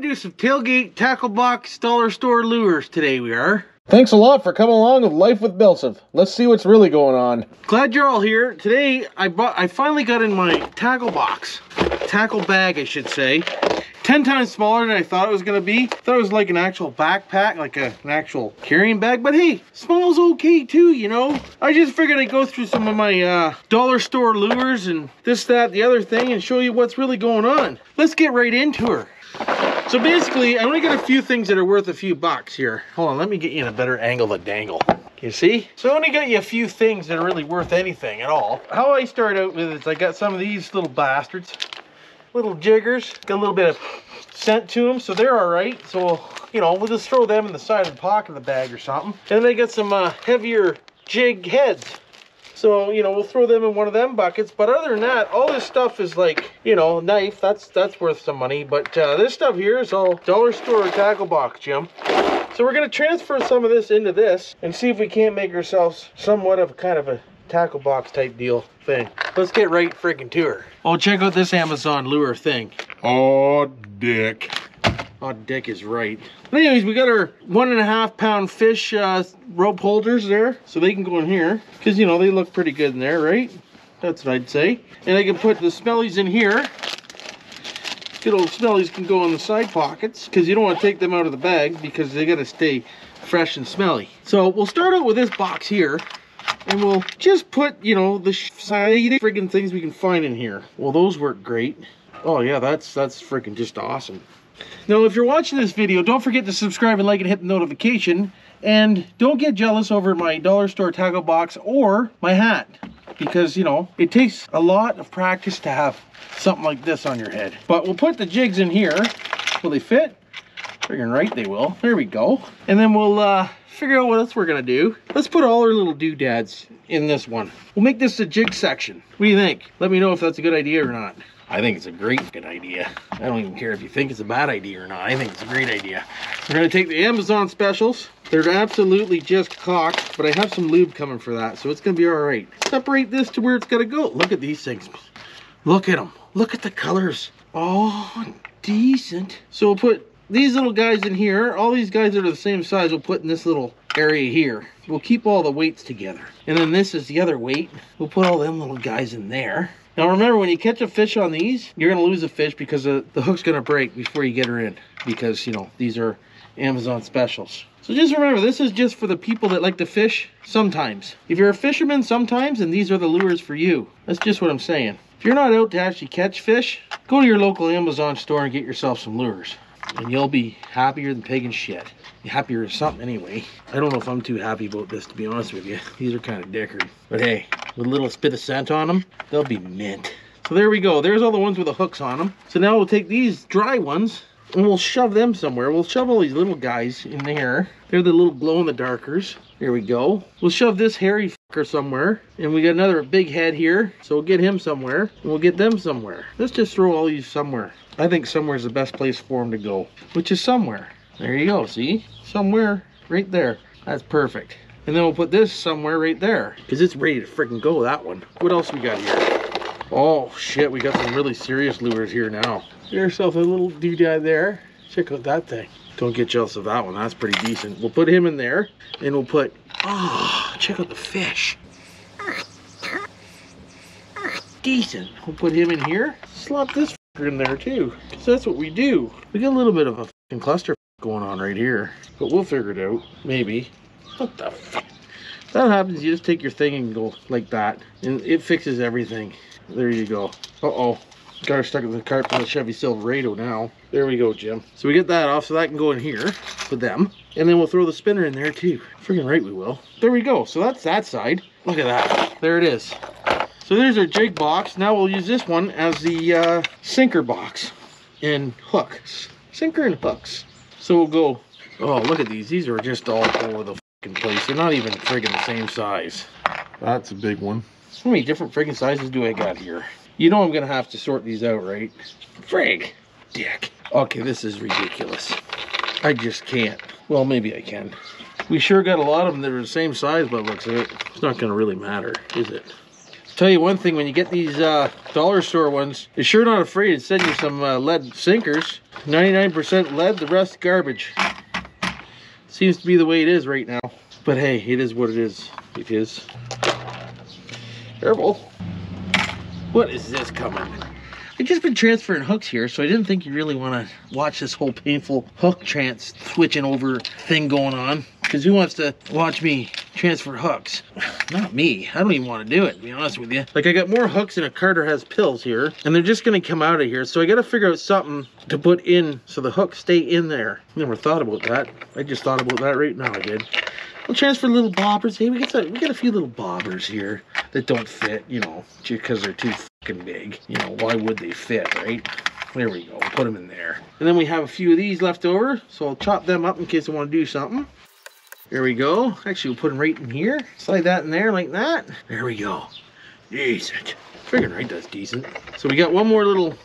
gonna do some tailgate tackle box dollar store lures today. We are. Thanks a lot for coming along with Life with BillSiff. Let's see what's really going on. Glad you're all here. Today I bought. I finally got in my tackle box, tackle bag, I should say. 10 times smaller than I thought it was gonna be. Thought it was like an actual backpack, like a, an actual carrying bag, but hey, small's okay too, you know? I just figured I'd go through some of my uh, dollar store lures and this, that, the other thing and show you what's really going on. Let's get right into her. So basically, I only got a few things that are worth a few bucks here. Hold on, let me get you in a better angle to dangle. You see? So I only got you a few things that are really worth anything at all. How I start out with is I got some of these little bastards little jiggers. Got a little bit of scent to them, so they're all right. So, you know, we'll just throw them in the side of the pocket of the bag or something. And then I got some uh, heavier jig heads. So, you know, we'll throw them in one of them buckets. But other than that, all this stuff is like, you know, knife. That's that's worth some money. But uh, this stuff here is all dollar store tackle box, Jim. So we're going to transfer some of this into this and see if we can't make ourselves somewhat of a kind of a tackle box type deal thing. Let's get right freaking to her. Oh, check out this Amazon lure thing. Oh, dick. Oh, dick is right. Anyways, we got our one and a half pound fish uh, rope holders there. So they can go in here. Because, you know, they look pretty good in there, right? That's what I'd say. And I can put the smellies in here. Good old smellies can go in the side pockets. Because you don't want to take them out of the bag. Because they got to stay fresh and smelly. So we'll start out with this box here and we'll just put, you know, the side friggin' things we can find in here. Well, those work great. Oh yeah, that's that's freaking just awesome. Now, if you're watching this video, don't forget to subscribe and like and hit the notification. And don't get jealous over my dollar store tackle box or my hat. Because, you know, it takes a lot of practice to have something like this on your head. But we'll put the jigs in here. Will they fit? Friggin' right they will. There we go. And then we'll uh, figure out what else we're gonna do. Let's put all our little doodads in this one. We'll make this a jig section. What do you think? Let me know if that's a good idea or not. I think it's a great good idea. I don't even care if you think it's a bad idea or not. I think it's a great idea. We're gonna take the Amazon specials. They're absolutely just cocked, but I have some lube coming for that, so it's gonna be all right. Separate this to where it's gonna go. Look at these things. Look at them. Look at the colors. Oh, decent. So we'll put these little guys in here, all these guys that are the same size, we'll put in this little area here. We'll keep all the weights together. And then this is the other weight. We'll put all them little guys in there. Now remember, when you catch a fish on these, you're gonna lose a fish because the, the hook's gonna break before you get her in. Because, you know, these are Amazon specials. So just remember, this is just for the people that like to fish sometimes. If you're a fisherman sometimes, and these are the lures for you. That's just what I'm saying. If you're not out to actually catch fish, go to your local Amazon store and get yourself some lures and you'll be happier than pig and shit. Happier or something anyway. I don't know if I'm too happy about this to be honest with you. These are kind of dickered. But hey, with a little spit of scent on them, they'll be mint. So there we go. There's all the ones with the hooks on them. So now we'll take these dry ones and we'll shove them somewhere. We'll shove all these little guys in there. They're the little glow-in-the-darkers. There we go. We'll shove this hairy fucker somewhere. And we got another big head here. So we'll get him somewhere. And we'll get them somewhere. Let's just throw all these somewhere. I think somewhere is the best place for them to go, which is somewhere. There you go, see? Somewhere right there. That's perfect. And then we'll put this somewhere right there because it's ready to freaking go, that one. What else we got here? Oh, shit, we got some really serious lures here now. Get yourself a little doodad there. Check out that thing. Don't get jealous of that one. That's pretty decent. We'll put him in there and we'll put, oh, check out the fish. Decent. We'll put him in here. Slot this in there too. Because that's what we do. We got a little bit of a cluster going on right here. But we'll figure it out. Maybe. What the fuck? That happens, you just take your thing and go like that. And it fixes everything. There you go. Uh-oh. Got her stuck in the cart from the Chevy Silverado now. There we go, Jim. So we get that off so that can go in here with them. And then we'll throw the spinner in there too. Freaking right we will. There we go. So that's that side. Look at that. There it is. So there's our jig box. Now we'll use this one as the uh, sinker box and hooks. Sinker and hooks. So we'll go, oh, look at these. These are just all over the place. They're not even friggin' the same size. That's a big one. How many different friggin' sizes do I got here? You know I'm gonna have to sort these out, right? Frig. Dick. Okay, this is ridiculous. I just can't. Well, maybe I can. We sure got a lot of them that are the same size, but looks of it. It's not gonna really matter, is it? Tell you one thing, when you get these uh, dollar store ones, they're sure not afraid to send you some uh, lead sinkers. 99% lead, the rest garbage. Seems to be the way it is right now. But hey, it is what it is. It is. Careful. What is this coming? I've just been transferring hooks here, so I didn't think you really want to watch this whole painful hook trans switching over thing going on. Because who wants to watch me transfer hooks? Not me. I don't even want to do it, to be honest with you. Like, I got more hooks than a Carter has pills here, and they're just going to come out of here. So I got to figure out something to put in so the hooks stay in there. Never thought about that. I just thought about that right now, I did. We'll transfer little bobbers. Hey, we got, some, we got a few little bobbers here that don't fit, you know, because they're too fucking big. You know, why would they fit, right? There we go, put them in there. And then we have a few of these left over, so I'll chop them up in case I want to do something. There we go. Actually, we'll put them right in here. Slide that in there like that. There we go. Decent. Friggin' right, that's decent. So we got one more little...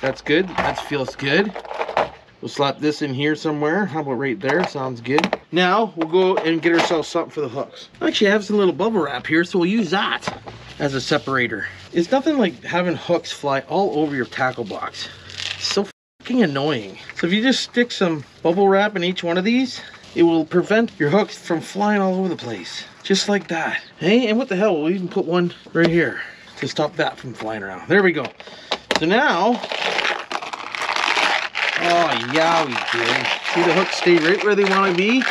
That's good. That feels good. We'll slap this in here somewhere. How about right there? Sounds good. Now, we'll go and get ourselves something for the hooks. Actually, I have some little bubble wrap here, so we'll use that as a separator. It's nothing like having hooks fly all over your tackle box. It's so annoying. So if you just stick some bubble wrap in each one of these, it will prevent your hooks from flying all over the place. Just like that. Hey, and what the hell, we'll even put one right here to stop that from flying around. There we go. So now, Oh, yeah, we did. See the hooks stay right where they want to be?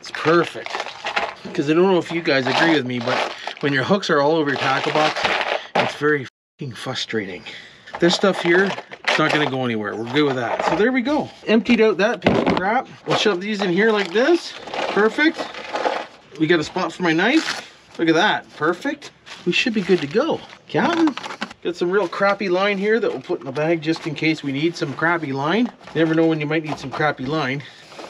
It's perfect. Because I don't know if you guys agree with me, but when your hooks are all over your tackle box, it's very frustrating. This stuff here, it's not to go anywhere. We're good with that. So there we go. Emptied out that piece of crap. We'll shove these in here like this. Perfect. We got a spot for my knife. Look at that. Perfect. We should be good to go. Captain, Got some real crappy line here that we'll put in the bag just in case we need some crappy line. You never know when you might need some crappy line.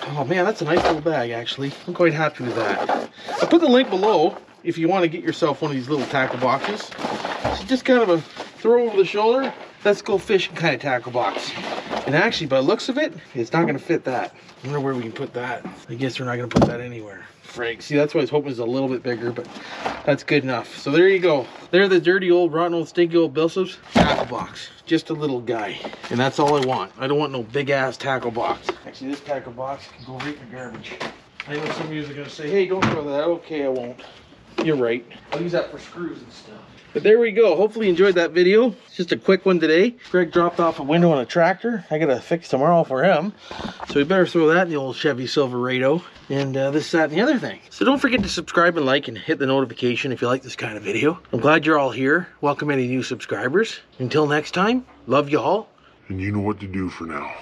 Oh man, that's a nice little bag actually. I'm quite happy with that. I'll put the link below if you want to get yourself one of these little tackle boxes. It's just kind of a throw over the shoulder, let's go fishing kind of tackle box. And actually, by looks of it, it's not going to fit that. I wonder where we can put that. I guess we're not going to put that anywhere. Frig. See, that's why I was hoping it was a little bit bigger, but that's good enough. So there you go. There the dirty old, rotten old, stinky old BillSiff's tackle box. Just a little guy. And that's all I want. I don't want no big ass tackle box. Actually, this tackle box can go right in the garbage. I know some of you are going to say, hey, don't throw that. Okay, I won't. You're right. I'll use that for screws and stuff. But there we go. Hopefully you enjoyed that video. It's just a quick one today. Greg dropped off a window on a tractor. I got to fix tomorrow for him. So we better throw that in the old Chevy Silverado. And uh, this, that, and the other thing. So don't forget to subscribe and like and hit the notification if you like this kind of video. I'm glad you're all here. Welcome any new subscribers. Until next time, love you all. And you know what to do for now.